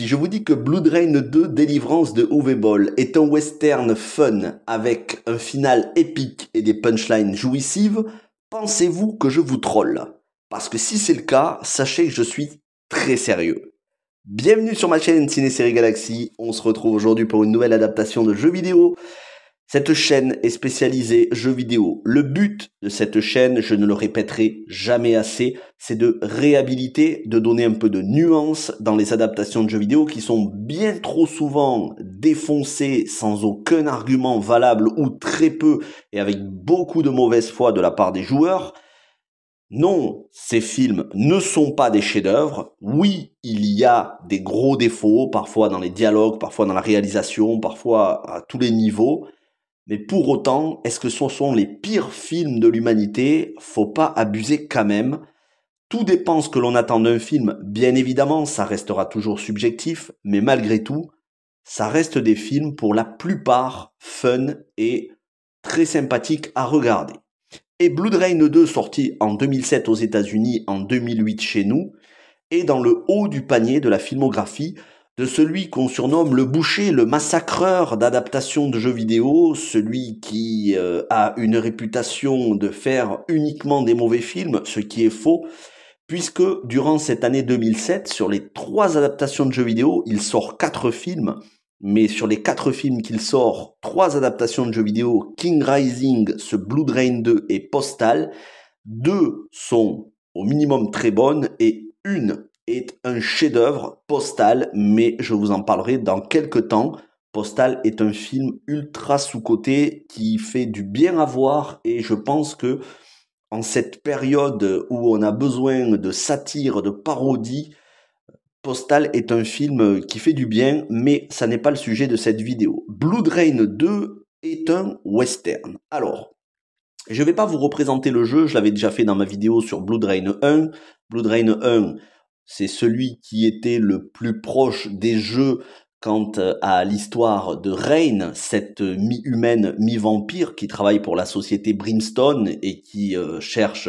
Si je vous dis que Blood Rain 2 Délivrance de Uwe est un western fun avec un final épique et des punchlines jouissives, pensez-vous que je vous troll? Parce que si c'est le cas, sachez que je suis très sérieux. Bienvenue sur ma chaîne Ciné Série Galaxy, on se retrouve aujourd'hui pour une nouvelle adaptation de jeux vidéo cette chaîne est spécialisée jeux vidéo. Le but de cette chaîne, je ne le répéterai jamais assez, c'est de réhabiliter, de donner un peu de nuance dans les adaptations de jeux vidéo qui sont bien trop souvent défoncées sans aucun argument valable ou très peu et avec beaucoup de mauvaise foi de la part des joueurs. Non, ces films ne sont pas des chefs-d'œuvre. Oui, il y a des gros défauts, parfois dans les dialogues, parfois dans la réalisation, parfois à tous les niveaux. Mais pour autant, est-ce que ce sont les pires films de l'humanité? Faut pas abuser quand même. Tout dépend ce que l'on attend d'un film. Bien évidemment, ça restera toujours subjectif, mais malgré tout, ça reste des films pour la plupart fun et très sympathiques à regarder. Et Blood Rain 2, sorti en 2007 aux États-Unis, en 2008 chez nous, est dans le haut du panier de la filmographie de celui qu'on surnomme le boucher, le massacreur d'adaptation de jeux vidéo, celui qui euh, a une réputation de faire uniquement des mauvais films, ce qui est faux, puisque durant cette année 2007, sur les trois adaptations de jeux vidéo, il sort quatre films, mais sur les quatre films qu'il sort, trois adaptations de jeux vidéo, King Rising, ce Blood Rain 2 et Postal, deux sont au minimum très bonnes et une est un chef-d'œuvre postal, mais je vous en parlerai dans quelques temps. Postal est un film ultra sous-coté qui fait du bien à voir et je pense que en cette période où on a besoin de satire, de parodie, Postal est un film qui fait du bien, mais ça n'est pas le sujet de cette vidéo. Blood Rain 2 est un western. Alors, je ne vais pas vous représenter le jeu, je l'avais déjà fait dans ma vidéo sur Blood Rain 1. Blood Rain 1, c'est celui qui était le plus proche des jeux quant euh, à l'histoire de Rain, cette mi-humaine, mi-vampire qui travaille pour la société Brimstone et qui euh, cherche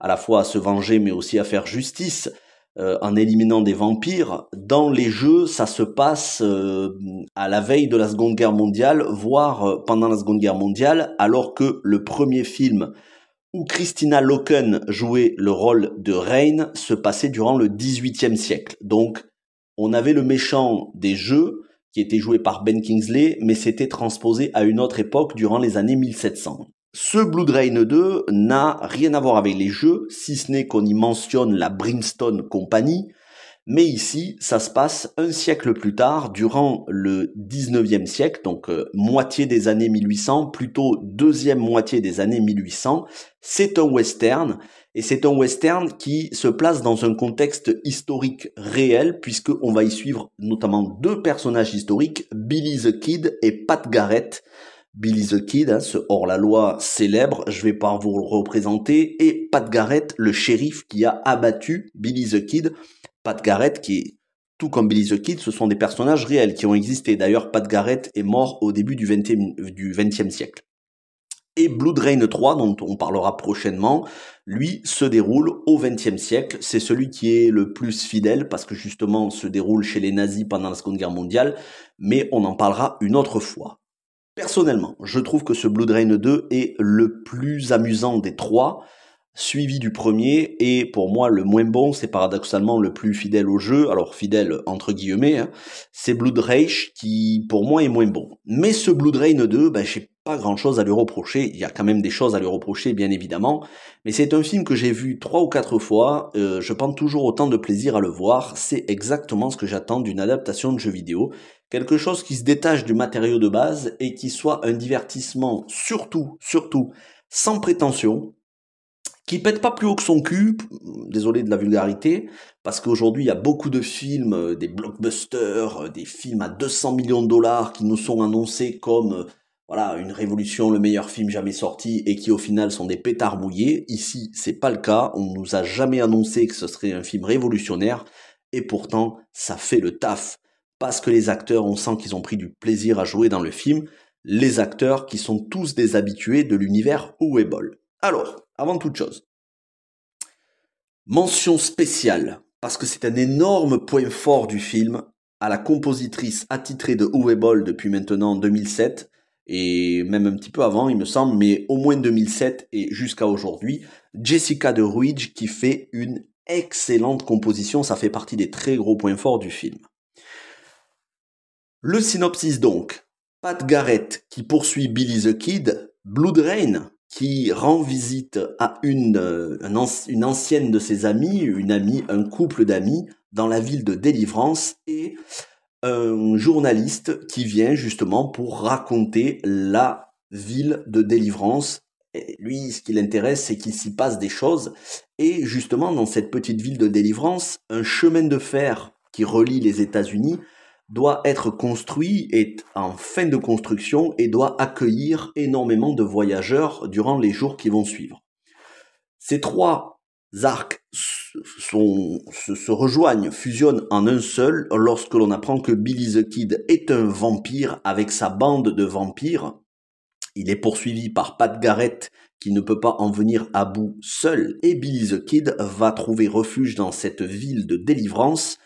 à la fois à se venger mais aussi à faire justice euh, en éliminant des vampires. Dans les jeux, ça se passe à la veille de la Seconde Guerre mondiale, voire pendant la Seconde Guerre mondiale, alors que le premier film où Christina Loken jouait le rôle de reine se passait durant le XVIIIe siècle. Donc, on avait le méchant des jeux qui était joué par Ben Kingsley, mais c'était transposé à une autre époque durant les années 1700. Ce Blood Rain 2 n'a rien à voir avec les jeux, si ce n'est qu'on y mentionne la Brimstone Company, mais ici, ça se passe un siècle plus tard, durant le 19e siècle, donc euh, moitié des années 1800, plutôt deuxième moitié des années 1800. C'est un western, et c'est un western qui se place dans un contexte historique réel, puisqu'on va y suivre notamment deux personnages historiques, Billy the Kid et Pat Garrett. Billy the Kid, hein, ce hors-la-loi célèbre, je vais pas vous le représenter, et Pat Garrett, le shérif qui a abattu Billy the Kid. Pat Garrett, qui tout comme Billy the Kid, ce sont des personnages réels qui ont existé. D'ailleurs, Pat Garrett est mort au début du 20e, siècle. Et Blood Rain 3, dont on parlera prochainement, lui se déroule au XXe siècle. C'est celui qui est le plus fidèle parce que justement se déroule chez les nazis pendant la Seconde Guerre mondiale, mais on en parlera une autre fois. Personnellement, je trouve que ce Blood Rain 2 est le plus amusant des trois suivi du premier, et pour moi le moins bon, c'est paradoxalement le plus fidèle au jeu, alors fidèle entre guillemets, hein, c'est Blood Rage qui pour moi est moins bon. Mais ce Blood Rain 2, ben, j'ai pas grand chose à lui reprocher, il y a quand même des choses à lui reprocher bien évidemment, mais c'est un film que j'ai vu trois ou quatre fois, euh, je prends toujours autant de plaisir à le voir, c'est exactement ce que j'attends d'une adaptation de jeu vidéo, quelque chose qui se détache du matériau de base et qui soit un divertissement surtout, surtout, sans prétention, qui pète pas plus haut que son cul, désolé de la vulgarité, parce qu'aujourd'hui il y a beaucoup de films, euh, des blockbusters, euh, des films à 200 millions de dollars qui nous sont annoncés comme euh, voilà une révolution, le meilleur film jamais sorti, et qui au final sont des pétards mouillés. Ici c'est pas le cas, on nous a jamais annoncé que ce serait un film révolutionnaire, et pourtant ça fait le taf, parce que les acteurs, on sent qu'ils ont pris du plaisir à jouer dans le film, les acteurs qui sont tous des habitués de l'univers Ouébol. Alors, avant toute chose, mention spéciale, parce que c'est un énorme point fort du film, à la compositrice attitrée de Uwe depuis maintenant 2007, et même un petit peu avant, il me semble, mais au moins 2007 et jusqu'à aujourd'hui, Jessica de Ruige qui fait une excellente composition, ça fait partie des très gros points forts du film. Le synopsis donc, Pat Garrett qui poursuit Billy the Kid, Blood Rain qui rend visite à une, euh, ancienne de ses amies, un couple d'amis dans la ville de Délivrance et un journaliste qui vient justement pour raconter la ville de délivrance. Lui, ce qui l'intéresse, c'est qu'il s'y passe des choses. Et justement, dans cette petite ville de délivrance, un chemin de fer qui relie les États-Unis doit être construit, est en fin de construction et doit accueillir énormément de voyageurs durant les jours qui vont suivre. Ces trois arcs se, rejoignent, fusionnent en un seul lorsque l'on apprend que Billy the Kid est un vampire avec sa bande de vampires. Il est poursuivi par Pat Garrett qui ne peut pas en venir à bout seul et Billy the Kid va trouver refuge dans cette ville de délivrance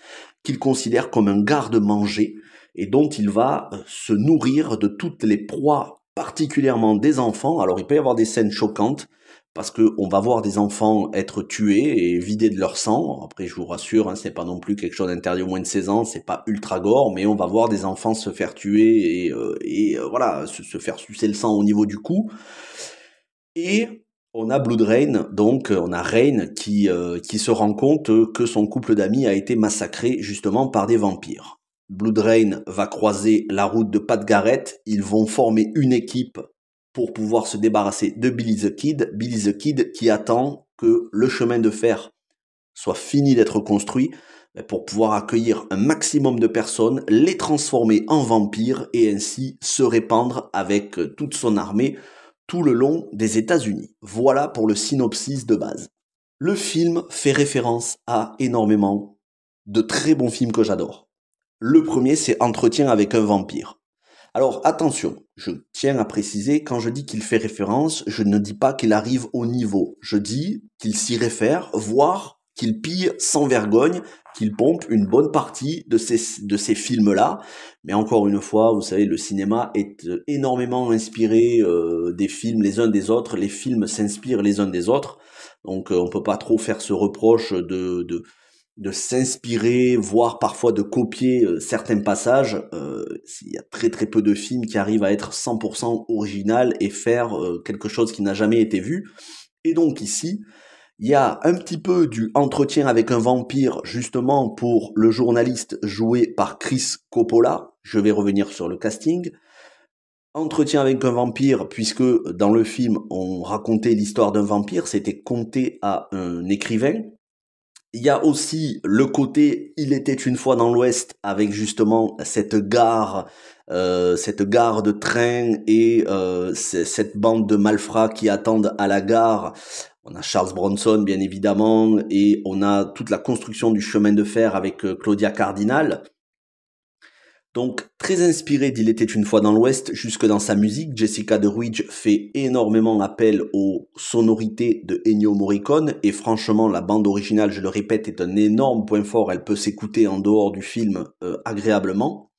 qu'il considère comme un garde-manger et dont il va euh, se nourrir de toutes les proies, particulièrement des enfants. Alors il peut y avoir des scènes choquantes, parce que on va voir des enfants être tués et vidés de leur sang. Après, je vous rassure, hein, c'est pas non plus quelque chose d'interdit au moins de 16 ans, c'est pas ultra gore, mais on va voir des enfants se faire tuer et, euh, et euh, voilà, se, faire sucer le sang au niveau du cou. Et on a Blood Rain, donc on a Rain qui, euh, qui se rend compte que son couple d'amis a été massacré justement par des vampires. Blood Rain va croiser la route de Pat Garrett, ils vont former une équipe pour pouvoir se débarrasser de Billy the Kid. Billy the Kid qui attend que le chemin de fer soit fini d'être construit pour pouvoir accueillir un maximum de personnes, les transformer en vampires et ainsi se répandre avec toute son armée tout le long des États-Unis. Voilà pour le synopsis de base. Le film fait référence à énormément de très bons films que j'adore. Le premier, c'est Entretien avec un vampire. Alors attention, je tiens à préciser, quand je dis qu'il fait référence, je ne dis pas qu'il arrive au niveau. Je dis qu'il s'y réfère, voire qu'il pille sans vergogne, qu'il pompe une bonne partie de ces, de ces films-là. Mais encore une fois, vous savez, le cinéma est euh, énormément inspiré euh, des films les uns des autres. Les films s'inspirent les uns des autres. Donc euh, on peut pas trop faire ce reproche de, de de s'inspirer, voire parfois de copier euh, certains passages. Euh, il y a très très peu de films qui arrivent à être 100% original et faire quelque chose qui n'a jamais été vu. Et donc ici, il y a un petit peu du entretien avec un vampire justement pour le journaliste joué par Chris Coppola. Je vais revenir sur le casting. Entretien avec un vampire, puisque dans le film on racontait l'histoire d'un vampire, c'était conté à un écrivain il y a aussi le côté Il était une fois dans l'Ouest avec justement cette gare, euh, cette gare de train et euh, cette bande de malfrats qui attendent à la gare. On a Charles Bronson bien évidemment et on a toute la construction du chemin de fer avec euh, Claudia Cardinal. Donc très inspiré d'Il était une fois dans l'Ouest, jusque dans sa musique, Jessica de Ruige fait énormément appel aux sonorités de Ennio Morricone, et franchement la bande originale, je le répète, est un énorme point fort, elle peut s'écouter en dehors du film euh, agréablement.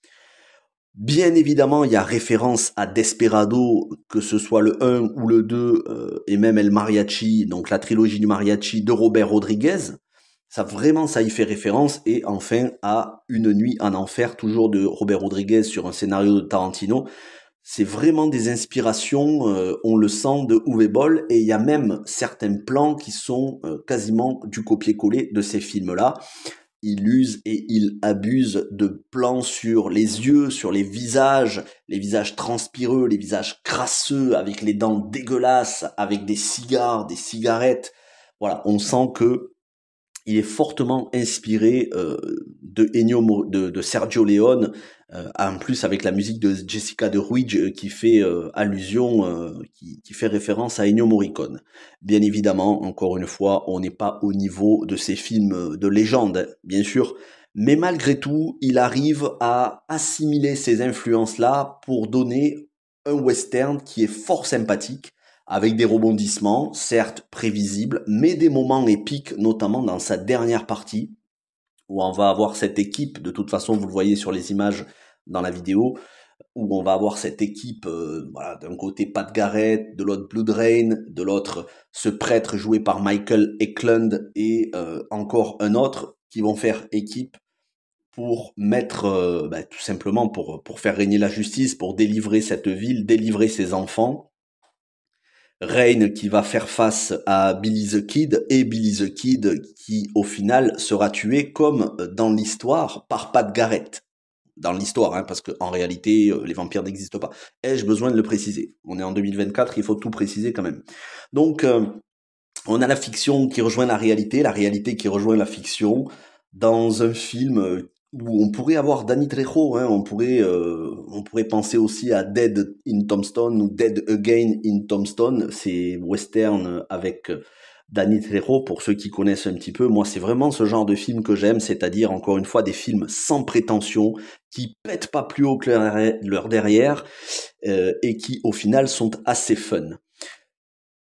Bien évidemment, il y a référence à Desperado, que ce soit le 1 ou le 2, euh, et même El Mariachi, donc la trilogie du mariachi de Robert Rodriguez. Ça vraiment, ça y fait référence. Et enfin, à Une nuit en enfer, toujours de Robert Rodriguez sur un scénario de Tarantino. C'est vraiment des inspirations, euh, on le sent, de Uwe Boll. Et il y a même certains plans qui sont euh, quasiment du copier-coller de ces films-là. Il use et il abuse de plans sur les yeux, sur les visages, les visages transpireux, les visages crasseux, avec les dents dégueulasses, avec des cigares, des cigarettes. Voilà, on sent que il est fortement inspiré euh, de Ennio de, Sergio Leone, euh, en plus avec la musique de Jessica de Ruige euh, qui fait allusion, qui, qui, fait référence à Ennio Morricone. Bien évidemment, encore une fois, on n'est pas au niveau de ces films de légende, bien sûr, mais malgré tout, il arrive à assimiler ces influences-là pour donner un western qui est fort sympathique, avec des rebondissements, certes prévisibles, mais des moments épiques, notamment dans sa dernière partie, où on va avoir cette équipe, de toute façon vous le voyez sur les images dans la vidéo, où on va avoir cette équipe, euh, d'un côté Pat Garrett, de l'autre Blood Rain, de l'autre ce prêtre joué par Michael Eklund et euh, encore un autre qui vont faire équipe pour mettre, euh, bah, tout simplement pour, pour faire régner la justice, pour délivrer cette ville, délivrer ses enfants. Rain qui va faire face à Billy the Kid et Billy the Kid qui au final sera tué comme dans l'histoire par Pat Garrett dans l'histoire, hein, parce qu'en réalité, euh, les vampires n'existent pas. Ai-je besoin de le préciser? On est en 2024, il faut tout préciser quand même. Donc, euh, on a la fiction qui rejoint la réalité, la réalité qui rejoint la fiction, dans un film euh, on pourrait avoir Danny Trejo, hein, on, pourrait, on pourrait penser aussi à Dead in Tombstone ou Dead Again in Tombstone, c'est western avec Danny Trejo, pour ceux qui connaissent un petit peu, moi c'est vraiment ce genre de film que j'aime, c'est-à-dire encore une fois des films sans prétention, qui pètent pas plus haut que leur derrière, euh, et qui au final sont assez fun.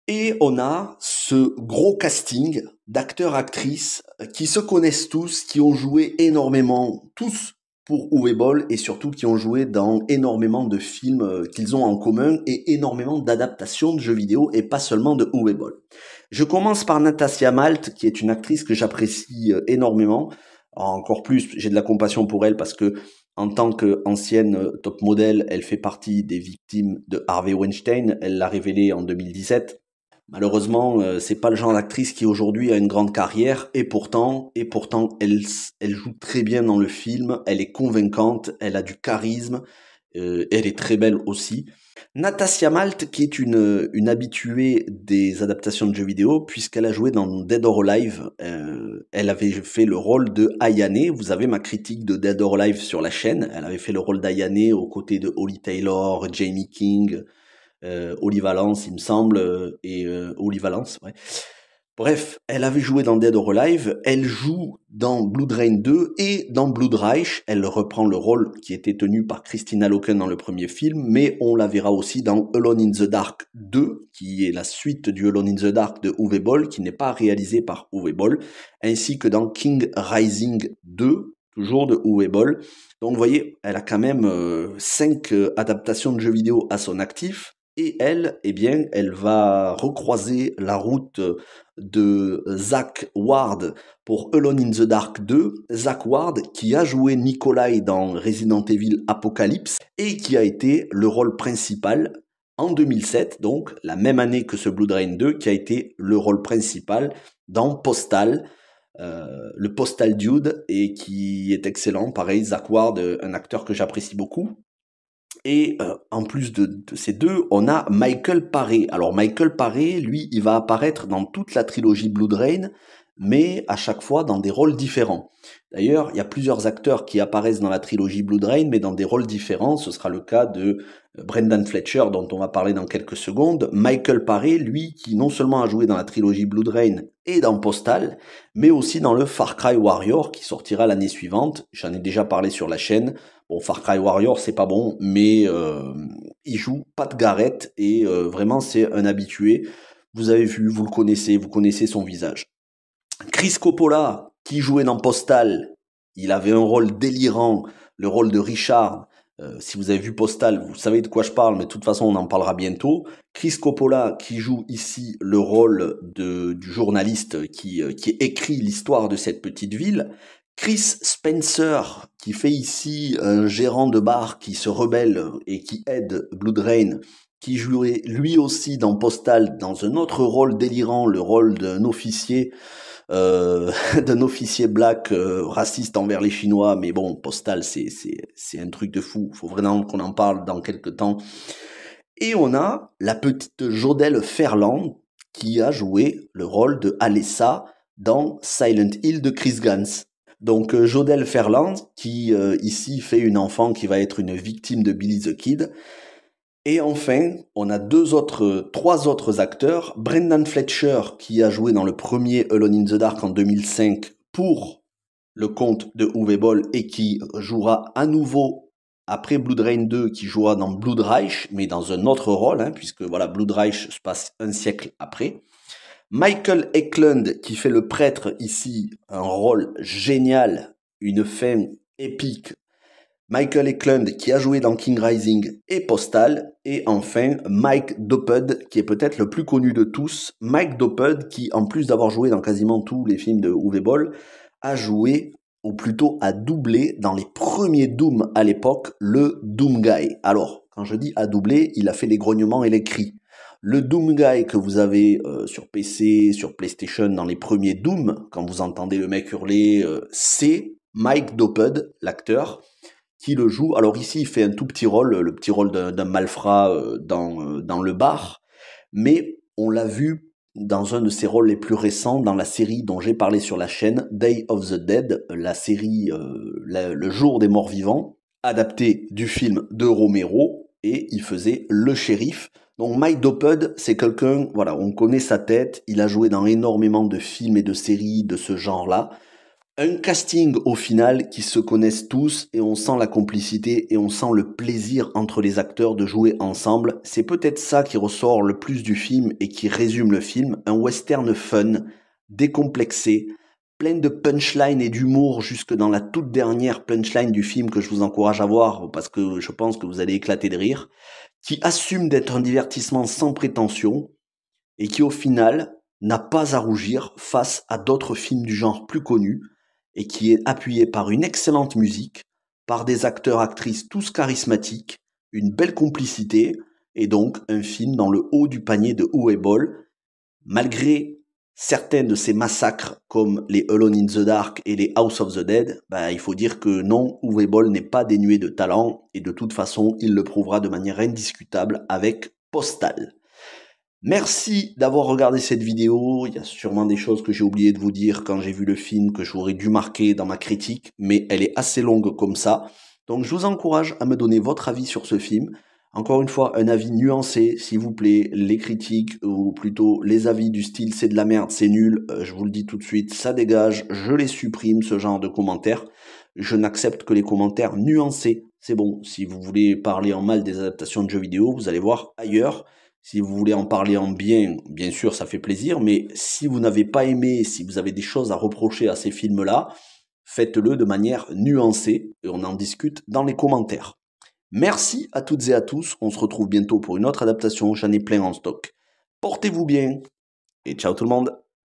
Et on a ce gros casting d'acteurs-actrices qui se connaissent tous, qui ont joué énormément, tous pour Uwe Boll et surtout qui ont joué dans énormément de films euh, qu'ils ont en commun et énormément d'adaptations de jeux vidéo et pas seulement de Uwe Boll. Je commence par Natassia Malt qui est une actrice que j'apprécie euh, énormément. Encore plus, j'ai de la compassion pour elle parce que en tant qu'ancienne euh, top modèle, elle fait partie des victimes de Harvey Weinstein. Elle l'a révélé en 2017. Malheureusement, euh, c'est pas le genre d'actrice qui aujourd'hui a une grande carrière et pourtant, et pourtant, elle, joue très bien dans le film. Elle est convaincante, elle a du charisme, euh, elle est très belle aussi. Natassia Malt, qui est une, une habituée des adaptations de jeux vidéo, puisqu'elle a joué dans Dead or Alive, euh, elle avait fait le rôle de Ayane. Vous avez ma critique de Dead or Alive sur la chaîne. Elle avait fait le rôle d'Ayane aux côtés de Holly Taylor, Jamie King, euh, Oli Valence, il me semble, euh, et euh, Oli Valence, ouais. Bref, elle avait joué dans Dead or Alive, elle joue dans Blood Rain 2 et dans Blood Reich, elle reprend le rôle qui était tenu par Christina Loken dans le premier film, mais on la verra aussi dans Alone in the Dark 2, qui est la suite du Alone in the Dark de Uwe Boll, qui n'est pas réalisé par Uwe Boll, ainsi que dans King Rising 2, toujours de Uwe Boll. Donc vous voyez, elle a quand même 5 adaptations de jeux vidéo à son actif, et elle, eh bien, elle va recroiser la route de Zach Ward pour Alone in the Dark 2. Zach Ward qui a joué Nikolai dans Resident Evil Apocalypse et qui a été le rôle principal en 2007, donc la même année que ce Blood Rain 2, qui a été le rôle principal dans Postal, euh, le Postal Dude, et qui est excellent. Pareil, Zach Ward, un acteur que j'apprécie beaucoup. Et euh, en plus de, ces deux, on a Michael Paré. Alors Michael Paré, lui, il va apparaître dans toute la trilogie Blood Rain, mais à chaque fois dans des rôles différents. D'ailleurs, il y a plusieurs acteurs qui apparaissent dans la trilogie Blood Rain, mais dans des rôles différents. Ce sera le cas de euh, Brendan Fletcher, dont on va parler dans quelques secondes. Michael Paré, lui, qui non seulement a joué dans la trilogie Blood Rain et dans Postal, mais aussi dans le Far Cry Warrior, qui sortira l'année suivante. J'en ai déjà parlé sur la chaîne. Bon, Far Cry Warrior, c'est pas bon, mais euh, il joue Pat Garrett et euh, vraiment c'est un habitué. Vous avez vu, vous le connaissez, vous connaissez son visage. Chris Coppola, qui jouait dans Postal, il avait un rôle délirant, le rôle de Richard. Euh, si vous avez vu Postal, vous savez de quoi je parle, mais de toute façon, on en parlera bientôt. Chris Coppola, qui joue ici le rôle de, du journaliste qui, qui écrit l'histoire de cette petite ville. Chris Spencer, qui fait ici un gérant de bar qui se rebelle et qui aide Blood Rain, qui jouait lui aussi dans Postal dans un autre rôle délirant, le rôle d'un officier, euh, d'un officier black euh, raciste envers les Chinois. Mais bon, Postal, c'est c'est un truc de fou. Faut vraiment qu'on en parle dans quelques temps. Et on a la petite Jodelle Ferland qui a joué le rôle de Alessa dans Silent Hill de Chris Gans. Donc euh, Jodelle Ferland, qui euh, ici fait une enfant qui va être une victime de Billy the Kid. Et enfin, on a deux autres, trois autres acteurs. Brendan Fletcher, qui a joué dans le premier Alone in the Dark en 2005 pour le compte de Uwe Boll et qui jouera à nouveau après Blood Rain 2, qui jouera dans Blood Reich, mais dans un autre rôle, hein, puisque voilà, Blood Reich se passe un siècle après. Michael Eklund qui fait le prêtre ici, un rôle génial, une fin épique. Michael Eklund qui a joué dans King Rising et Postal. Et enfin, Mike Dopped qui est peut-être le plus connu de tous. Mike Dopped qui, en plus d'avoir joué dans quasiment tous les films de Uwe Boll, a joué, ou plutôt a doublé dans les premiers Doom à l'époque, le Doom Guy. Alors, quand je dis a doublé, il a fait les grognements et les cris. Le Doom Guy que vous avez euh, sur PC, sur PlayStation dans les premiers Doom, quand vous entendez le mec hurler, euh, c'est Mike Dopped, l'acteur, qui le joue. Alors ici, il fait un tout petit rôle, le petit rôle d'un malfrat euh, dans, dans le bar, mais on l'a vu dans un de ses rôles les plus récents dans la série dont j'ai parlé sur la chaîne, Day of the Dead, la série Le jour des morts vivants, adaptée du film de Romero, et il faisait le shérif donc Mike Dopped, c'est quelqu'un, voilà, on connaît sa tête, il a joué dans énormément de films et de séries de ce genre-là. Un casting au final qui se connaissent tous et on sent la complicité et on sent le plaisir entre les acteurs de jouer ensemble. C'est peut-être ça qui ressort le plus du film et qui résume le film. Un western fun, décomplexé, plein de punchline et d'humour jusque dans la toute dernière punchline du film que je vous encourage à voir parce que je pense que vous allez éclater de rire qui assume d'être un divertissement sans prétention et qui au final n'a pas à rougir face à d'autres films du genre plus connus et qui est appuyé par une excellente musique, par des acteurs actrices tous charismatiques, une belle complicité et donc un film dans le haut du panier de Uwe Boll, malgré certains de ces massacres comme les Alone in the Dark et les House of the Dead, bah, il faut dire que non, Uwe n'est pas dénué de talent et de toute façon, il le prouvera de manière indiscutable avec Postal. Merci d'avoir regardé cette vidéo. Il y a sûrement des choses que j'ai oublié de vous dire quand j'ai vu le film que j'aurais dû marquer dans ma critique, mais elle est assez longue comme ça. Donc je vous encourage à me donner votre avis sur ce film. Encore une fois, un avis nuancé, s'il vous plaît. Les critiques, ou plutôt les avis du style c'est de la merde, c'est nul, euh, je vous le dis tout de suite, ça dégage, je les supprime, ce genre de commentaires. Je n'accepte que les commentaires nuancés. C'est bon, si vous voulez parler en mal des adaptations de jeux vidéo, vous allez voir ailleurs. Si vous voulez en parler en bien, bien sûr, ça fait plaisir, mais si vous n'avez pas aimé, si vous avez des choses à reprocher à ces films-là, faites-le de manière nuancée et on en discute dans les commentaires. Merci à toutes et à tous. On se retrouve bientôt pour une autre adaptation. J'en ai plein en stock. Portez-vous bien et ciao tout le monde.